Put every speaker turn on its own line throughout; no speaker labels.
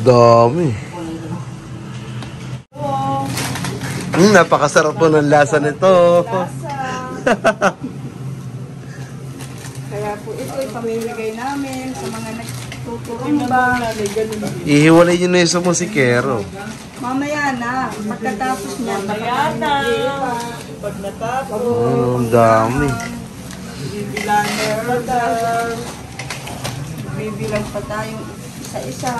Dami. Mm, napakasarap po ng lasa nito.
Kaya po ito ipamimigay namin sa mga nagtuturumba.
Ihiwalay nyo na yung sa musikero.
Mamaya na, pagkatapos niya,
Mamaya na. Pag natapos,
Ano, ang dami.
Bibilang pa daw.
bibilang pa tayong isa-isa.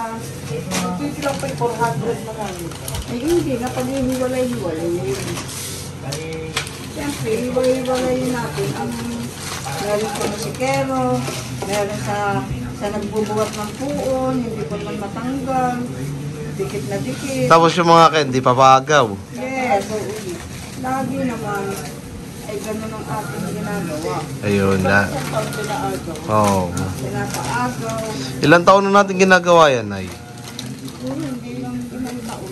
Bibilang pa yung 400 na lang.
Ay hindi, napag-hiwalay-hiwalay yun. Siyempre, hiwalay-hiwalay natin ang meron sa musikero, meron sa sa nagbubuhat ng puon, hindi ko man matanggal, dikit na dikit.
Tapos yung mga candy, papagaw.
Yes, lagi naman ay ganun ang ating ginagawa.
Ayun na. Oo. Oh.
Pinapaagaw,
Ilang taon na natin ginagawa yan, ay?
siguro hindi lang ilang taon.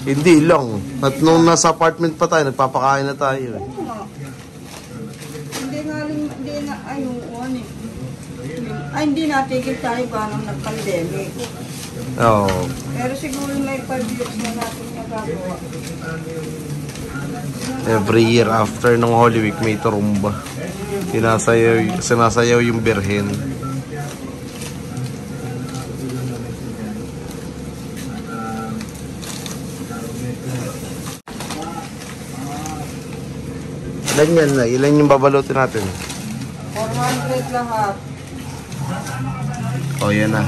Hindi lang. At nung nasa apartment pa tayo, nagpapakain na tayo. eh.
Oo nga. Hindi nga rin, hindi na, ay, yung ano eh. Ay, hindi natigil tayo ba nung nag-pandemic.
Oo.
Pero siguro may 5 years na natin nagagawa.
Every year after ng Holy Week, may turumba. Sinasayaw, sinasayaw yung birhen. Ilan yan na? Ilan yung babalutin natin?
400 lahat.
O, oh, yan na.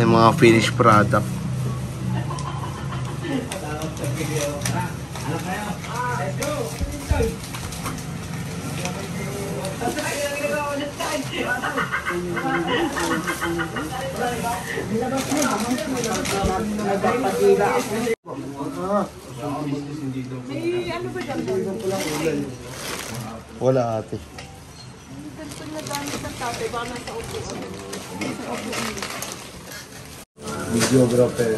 Yung mga finished product.
Nagpapadila ako.
Wala ate. Videographer.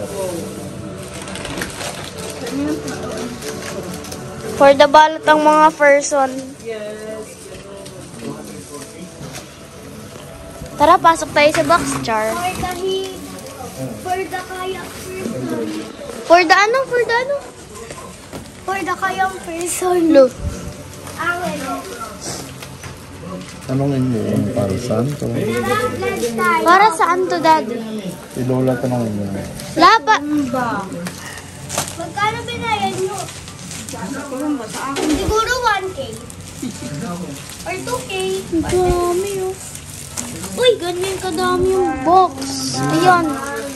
For the ballot ang mga person. Tara, pasok tayo sa box jar.
For the he, for the kayak person.
For the ano? For the ano?
For the kayak person.
Lo.
Awel.
Tanongin mo kung para saan to.
Para saan to, daddy?
Si Lola tanongin mo.
Lapa.
Magkano binayan nyo? Siguro 1K. Or 2K.
Ang dami, oh. Uy, ganyan kadami yung box. Ayan.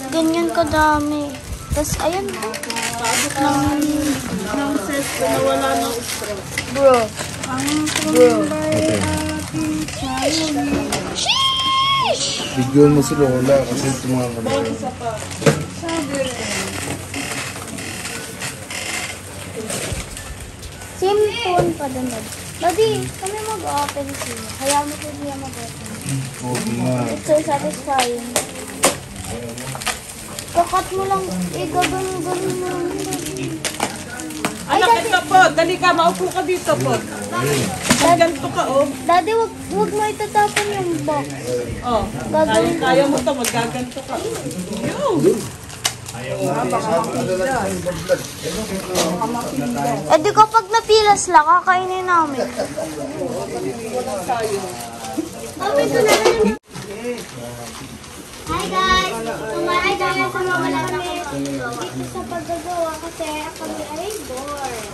Ganyan kadami. Tapos, ayan. Ng,
Nang set ko na wala na straw.
bro.
Video mo si Lola kasi tumakamay.
Cellphone pa doon. Daddy, kami mag-open sila. Kaya mo po niya mag-open. It's so satisfying. Kakat mo lang, eh, gagano-gano mo lang.
Anak, ito po. Dali ka, maupo ka dito po. Ganto ka, oh.
Daddy, wag, wag mo itatapon yung box.
Oh, kaya, kaya mo to, magaganto ka. Yo!
Eh di kapag napilas lang, kakainin namin.
Hi guys! Tumaray tayo sa mga namin dito sa paggagawa kasi kami ay bored.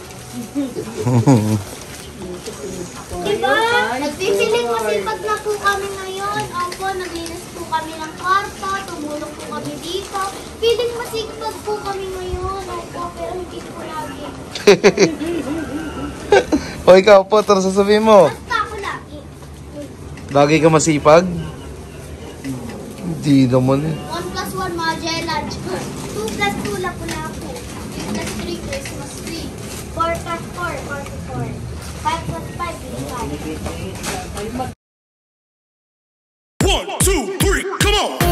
diba? Nagpipilit masipag na po kami ngayon. Opo, naglinis po kami ng kwarto, tumulong po kami dito. Piling masipag po kami ngayon. Opo, pero hindi po lagi.
o ikaw po, tara sasabihin mo.
Lagi.
Ka masipag? Hindi naman eh.
1 plus 1, Magellan. 2 plus 2, Lapu-Lapu. 3 plus 3, Christmas tree. 4 plus 4, 44. 5 plus 5, Lisan.
One, two, three, come on!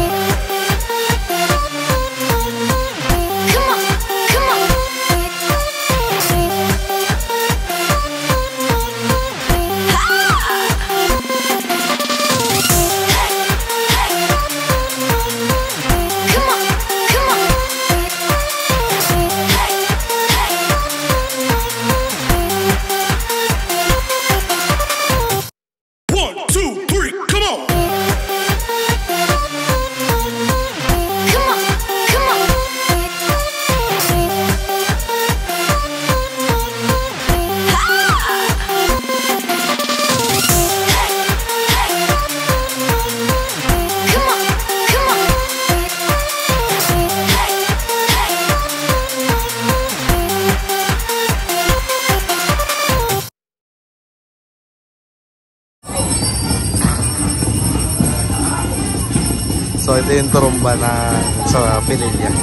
Turumba na sa Pinilya.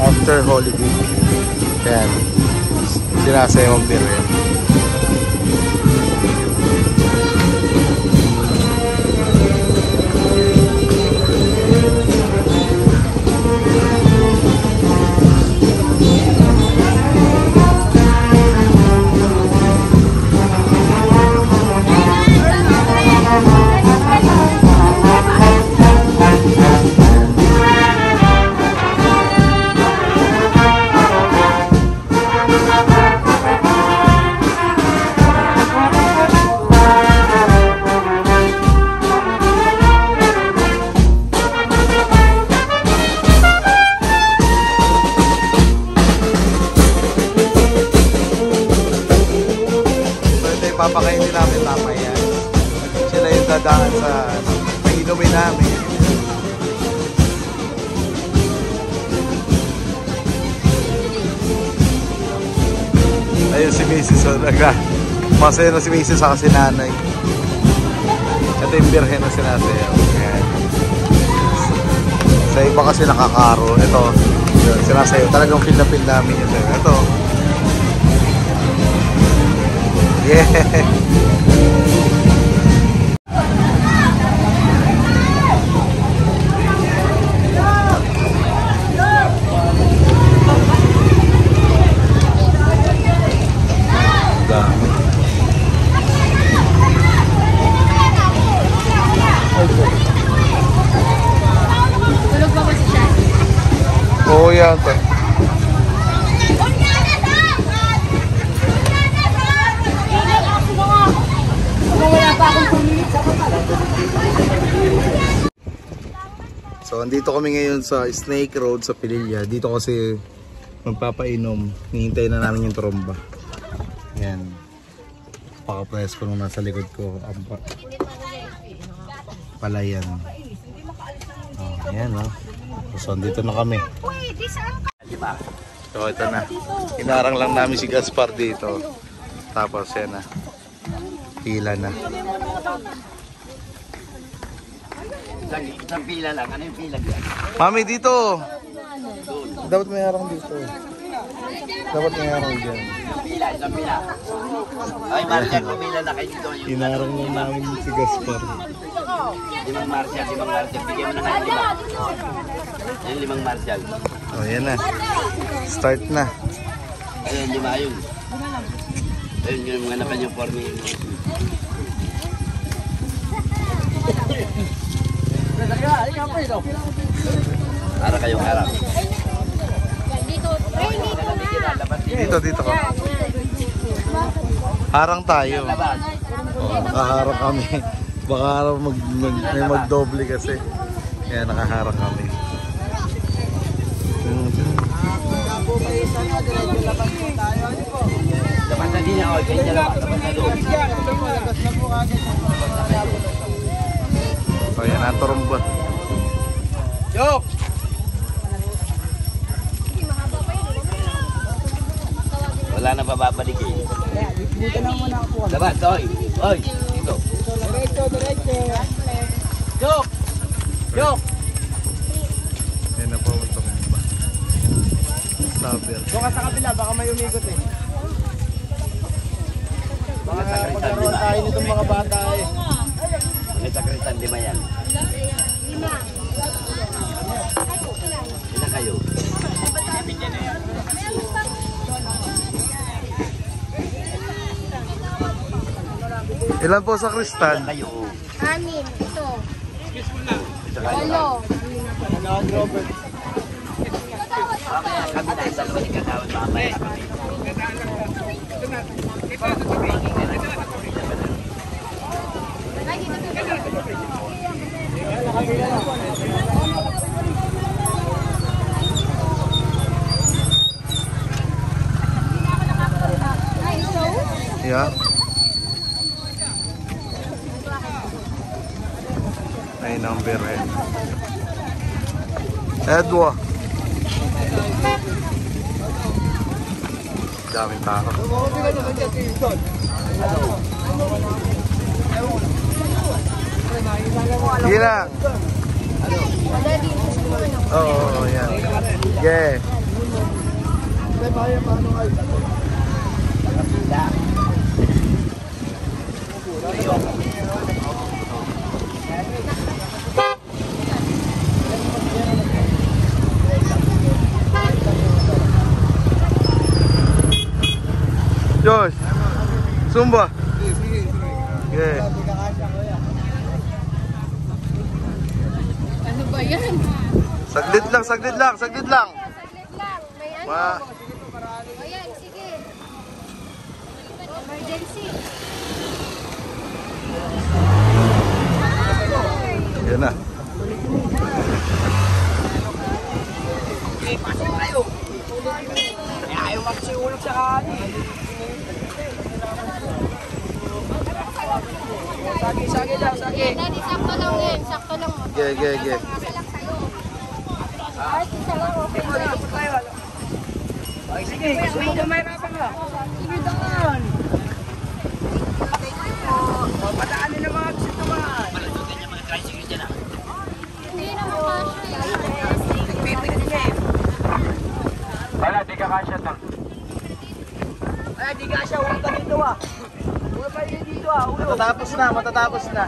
After Holy Week. Yan. Sinasayaw ang beer namin. Ayun si Mrs. So, naga, masaya na si Mrs. sa si nanay. Ito yung birhen na sinasayaw. Ayan. Sa iba kasi nakakaro. Ito, yun. Talagang feel na feel namin yun. Ito. Yeah. Dami.
Tulog pa ba si Shai?
Oo yata. So, andito kami ngayon sa Snake Road sa Pililla. Dito kasi magpapainom. Hihintay na namin yung tromba. Yan. Pakapress ko nung nasa likod ko. Ang pa- Palayan. Oh, yan oh. So, andito na kami. So, ito na. Inarang lang namin si Gaspar dito. Tapos, yan na. Pila na.
Isang pila lang. Ano yung pila?
Mami, dito! Dapat may harang dito. Dapat may harang dyan.
Pila, isang pila. Ay, Marcia, pumila na kayo dito. Yung
Inarang lang namin si Gaspar.
limang Marcia, limang Marcia. Bigyan mo na kayo lima. Yung limang Martial.
O, yan na. Start na.
Ayun, lima yun. Ayun, yung mga napan yung form yun. Ara kayong harap.
Dito. Dito
ka. Harang tayo. O, nakaharang kami. Baka mag, mag, may magdoble kasi. Kaya nakaharang kami.
Dapat na din
yan ang turumba.
Wala na bababalik eh. Dito na muna ako. Dapat, oy. Oy, dito.
Yan na po turumba. Saber.
Bukas sa kabila, baka may umikot eh.
Mga sakritan
Pagkaroon tayo nitong mga bata eh.
Mga sakritan lima yan. Ilan
po sa kristal?
Ilan kayo?
Amin. Ito.
Isa kayo.
Walo.
Mamaya kami na isang balik kagawad mamaya na kami.
Yeah. Ay, number eh. Edwa. Daming tao. Sige lang.
Daddy, gusto mo ano?
Oo, oh, yan. Yeah. Josh, Zumba. Yeah.
Ano ba yan?
Saglit lang, saglit lang, saglit lang.
Saglit lang. May ano?
Ma
Ayan, sige. Emergency.
Yan na.
Ayaw magsiulog sa kanin. Sagi, sagi lang, sagi.
Daddy, sakto lang yan. Sakto lang.
Ge, ge, ge.
Isa lang tayo. Art, isa lang. Okay na.
Ay, sige, gusto mo kumahirapan ka. Sige, daan. O, padaanin ng mga gusto naman.
Hindi naman kasha.
Nagpipilit niya eh. Wala, di ka kasya to. Ay, di ka siya. Huwag ka dito ah. Huwag ka dito ah. Ulo.
Matatapos na, matatapos na.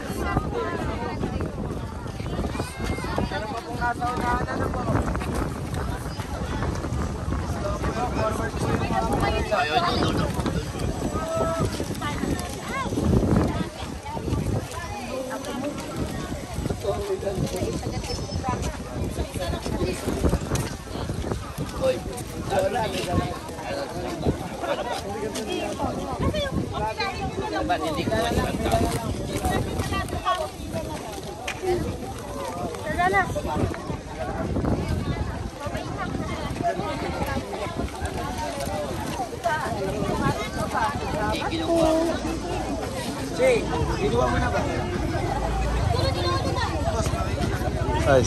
Ano pa pong nasa unahan? Ano po?
Tara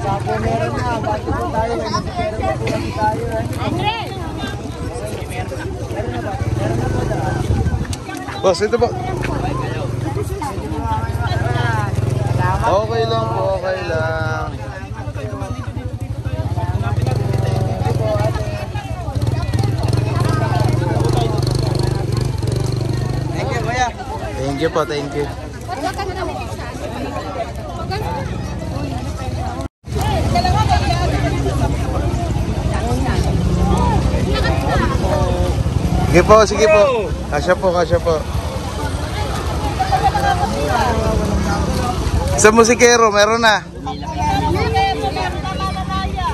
Sapo meron na. Bago po tayo. Pero bago kasi tayo eh.
Boss, ito ba? Okay lang po, okay lang.
Thank you, kuya.
Thank you po, thank you. Sige po, sige po. Kasya po, kasya po. Sa musikero, meron na.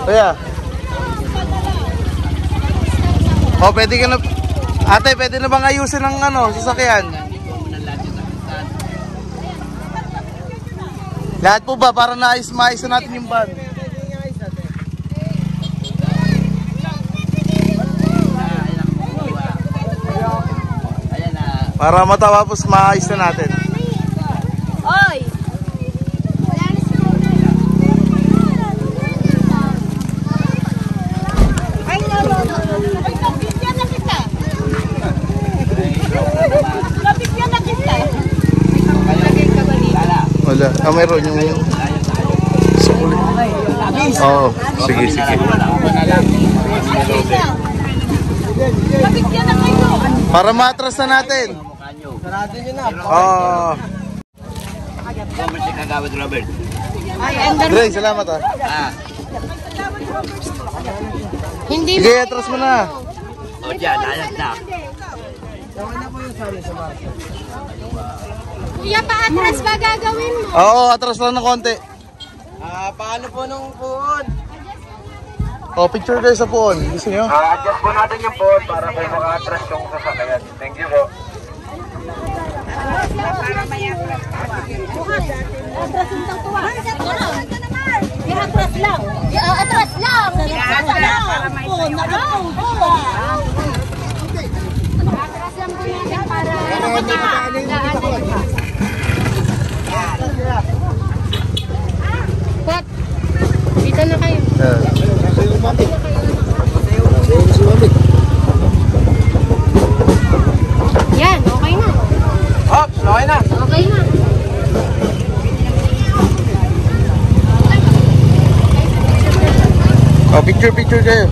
Kuya. Oh, pwede ka na... Ate, pwede na bang ayusin ng ano, sasakyan? Lahat po ba? Para naayos maayos na natin yung van. Para matapos maayos na natin.
Oy!
Wala. Ah, mayroon yung sukuli. Oo. sige, sige.
Ako na lang.
Nabigyan na kayo.
Para matras na natin.
Sarado nyo na.
Oo.
Si Kagawad Robert.
Dre, salamat ah.
Ah.
Hindi
Sige, atras mo na.
O dyan, ayos na.
Kuya, paatras ba gagawin mo?
Oo, atras lang ng konti.
Ah, paano po nung puon?
Oh, picture kayo sa phone. Gusto nyo?
adjust po natin yung puon para po maka-atras yung sasakyan. Thank you po.
Na.
atras lang.
Yeah, atras lang.
Atras lang. Oo, nakaw.
Atras lang po natin para
Dito na kayo. Yan, okay na.
Ops, okay na.
Okay na.
Oh, picture, picture kayo.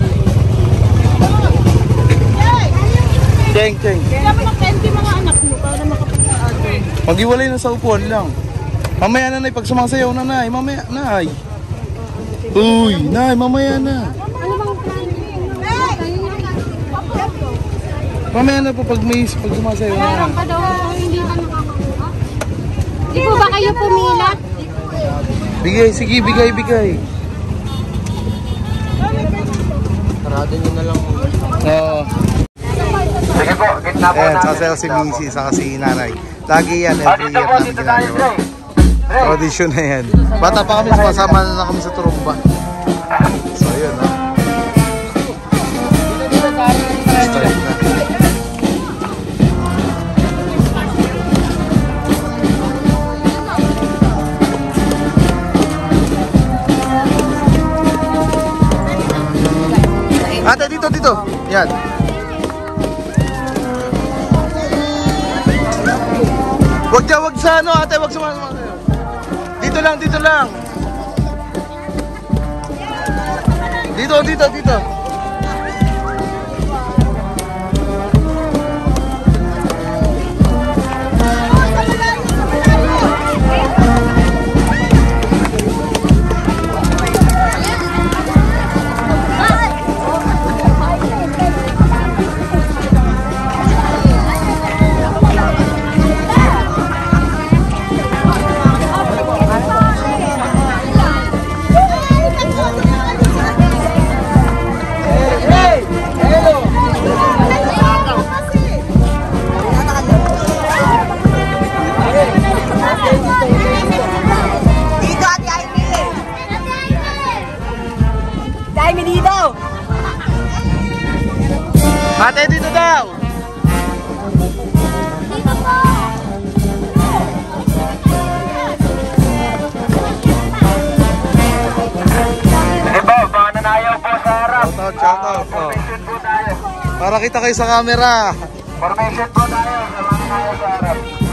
Cheng, cheng.
Kaya mo nakenti mga anak mo para makapag-aaral.
Maghiwalay na sa upuan lang. Mamaya na, nay. Pag sumasayaw na, nay. Mamaya, nay. Uy, nay, mamaya na. Mamaya na po pag may pag sumasayaw na.
Meron pa daw hindi ka nakakakuha. Di po ba kayo pumila?
Bigay, sige, bigay, bigay.
Sarado nyo na lang.
Oo.
Sige po, gitna po
Ayan,
namin.
sasayaw si Missy, saka si nanay. Lagi yan,
Ah,
every
dito
year
po,
namin
dito tayo,
ginagawa.
Dre.
Audition na yan. Bata pa kami, sumasama na lang kami sa trumba. So, yun, ha? Start na. Ate, dito, dito. Yan. Wag dyan, wag sa ano, ate, wag sumasama kayo. Lang, dito lang. Dito, dito. Dito,
Ate, dito
daw.
Dito po.
Po, baka nanayaw po sa harap.
Shout out, shout out.
Formation po tayo.
Para kita kayo sa camera.
Formation po tayo sa mga nanayaw sa harap.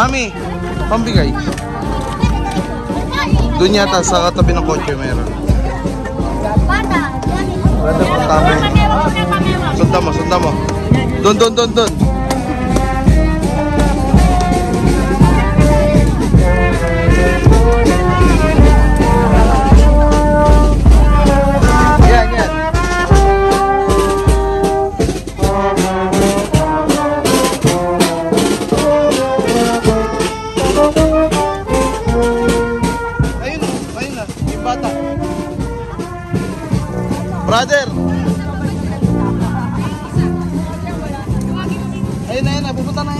Mami, pambigay. Doon yata sa katabi ng kotse meron.
Bata.
Brother, punta mo. Sundan mo, sundan mo. Doon, doon, doon, doon. Na, ayun na, pupunta na, ayun